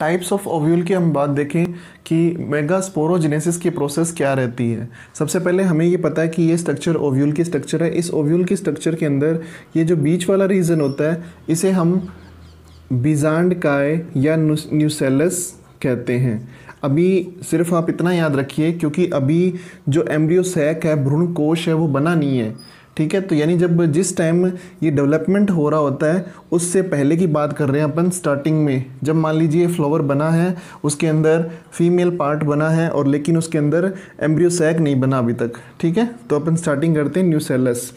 Types of ovule की हम बात देखें कि मेगा मेगास्पोरोजेनेसिस की प्रोसेस क्या रहती है। सबसे पहले हमें ये पता है कि ये स्ट्रक्चर ओव्यूल की स्ट्रक्चर है। इस ओव्यूल की स्ट्रक्चर के अंदर ये जो बीच वाला रीजन होता है, इसे हम बिजांड काय या न्यूसेलस कहते हैं। अभी सिर्फ़ आप इतना याद रखिए, क्योंकि अभी जो एम्ब्रियो सैक है, भ्रूण कोश है, वो बना नहीं है। ठीक है? तो यानी जब जिस टाइम ये डेवलपमेंट हो रहा होता है, उससे पहले की बात कर रहे हैं अपन स्टार्टिंग में। जब मान लीजिए फ्लावर बना है, उसके अंदर फीमेल पार्ट बना है और लेकिन उसके अंदर एम्ब्रियो सैक नहीं बना अभी तक, ठीक है? तो अपन स्टार्टिंग करते हैं न्यूसेलस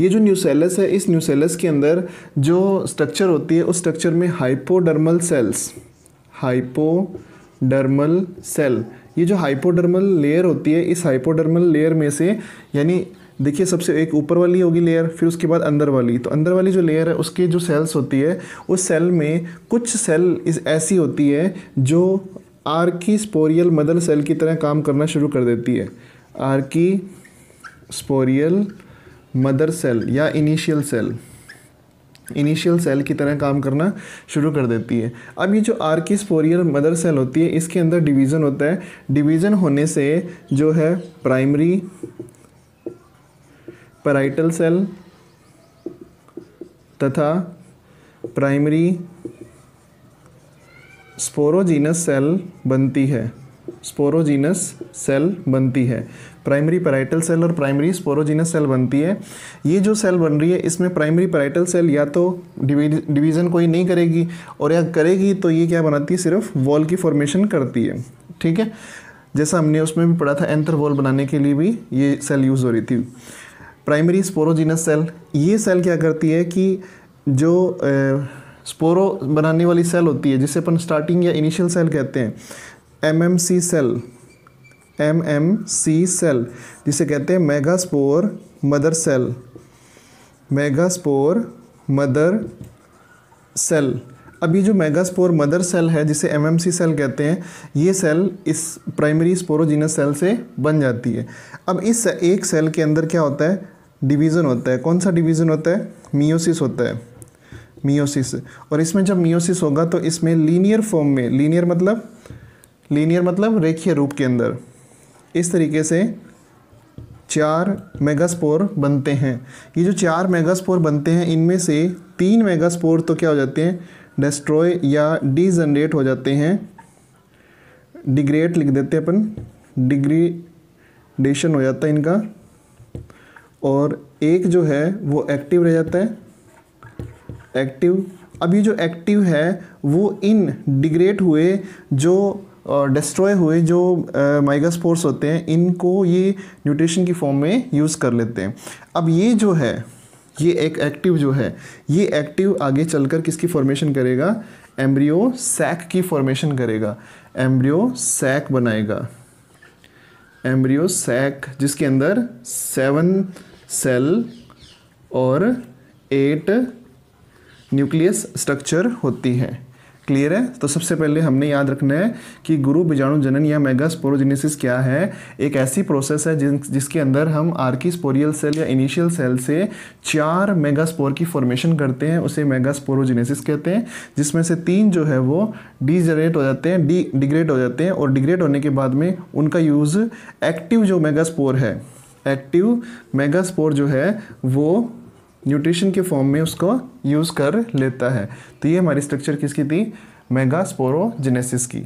ये जो न्यूसेलस है, इस न्यूसेलस के अंदर जो स्ट्रक्चर होती है, उस स्ट्रक्चर में हाइपोडर्मल सेल्स हाइपोडर्मल सेल ये जो हाइपोडर्मल लेयर होती है, इस हाइपोडर्मल लेयर में से यानी देखिए, सबसे एक ऊपर वाली होगी लेयर फिर उसके बाद अंदर वाली। तो अंदर वाली जो लेयर है, उसके जो सेल्स होती है, उस सेल में कुछ सेल इस ऐसी होती है, जो आर्की स्पोरियल मदर सेल की तरह काम करना शुरू कर देती है। आर्की स्पोरियल मदर सेल या इनिशियल सेल इनिशियल सेल की तरह काम करना शुरू कर देती है। अब ये जो आर्की स्पोरियल मदर सेल होती है, इसके अंदर डिवीज़न होता है। डिवीज़न होने से जो है प्राइमरी पैराइटल सेल तथा प्राइमरी स्पोरोजीनस सेल बनती है। स्पोरोजीनस सेल बनती है। प्राइमरी पैराइटल सेल और प्राइमरी स्पोरोजीनस सेल बनती है। ये जो सेल बन रही है, इसमें प्राइमरी पैराइटल सेल या तो डिवीज़न कोई नहीं करेगी और या करेगी तो ये क्या बनाती है, सिर्फ़ वॉल की फॉर्मेशन करती है। ठीक है? जैसा हमने उसमें भी पढ़ा था एंथर वॉल बनाने के लिए भी ये सेल यूज़ हो रही थी। प्राइमरी स्पोरोजीनस सेल ये सेल क्या करती है कि जो स्पोरो बनाने वाली सेल होती है, जिसे अपन स्टार्टिंग या इनिशियल सेल कहते हैं एमएमसी सेल एमएमसी सेल जिसे कहते हैं megaspore mother cell megaspore mother cell अब ये जो मेगास्पोर मदर सेल है, जिसे एमएमसी सेल कहते हैं, ये सेल इस प्राइमरी स्पोरोजीनस सेल से बन जाती है। अब इस एक सेल के अंदर क्या होता है? डिवीज़न होता है। कौन सा डिवीज़न होता है? मियोसिस होता है। मियोसिस। और इसमें जब मियोसिस होगा तो इसमें लीनियर फॉर्म में, लीनियर मतलब लीनियर मतलब रेखीय रूप के अंदर। इस तरीके से चार मेगास्पोर बनते हैं। ये जो चार मेगास्पोर बनते हैं, इनमें से तीन मेगास्पोर तो क्या हो जाते हैं? डिस्ट्रॉय या डिजनरेट हो जाते हैं। डिग्रेड लिख देते हैं अपन। डिग्रीडेशन हो जाता है इनका। और एक जो है वो एक्टिव रह जाता है। एक्टिव अब ये जो एक्टिव है, वो इन डिग्रेड हुए, जो डिस्ट्रॉय हुए, जो माइगास्पोर्स होते हैं, इनको ये न्यूट्रिशन की फॉर्म में यूज़ कर लेते हैं। अब ये जो है, ये एक एक्टिव जो है, ये एक्टिव आगे चलकर किसकी फॉर्मेशन करेगा? एम्ब्रियो सैक की फॉर्मेशन करेगा। एम्ब्रियो सैक बनाएगा। एम्ब्रियो सैक जिसके अंदर सेवन सेल और एट न्यूक्लियस स्ट्रक्चर होती है। क्लियर है? तो सबसे पहले हमने याद रखना है कि गुरु बीजाणु जनन या मेगास्पोरोजेनेसिस क्या है? एक ऐसी प्रोसेस है जिन, जिसके अंदर हम आर्की स्पोरियल सेल या इनिशियल सेल से चार मेगास्पोर की फॉर्मेशन करते हैं, उसे मेगास्पोरोजेनेसिस कहते हैं, जिसमें से तीन जो है वो डीजनरेट हो जाते हैं डी डिग्रेड हो जाते हैं और डिग्रेड होने के बाद में उनका यूज़ एक्टिव जो मेगास्पोर है एक्टिव मेगास्पोर जो है, वो न्यूट्रिशन के फॉर्म में उसको यूज़ कर लेता है। तो ये हमारी स्ट्रक्चर किसकी थी? मेगास्पोरोजेनेसिस की।